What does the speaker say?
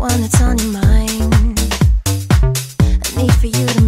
one that's on your mind. I need for you to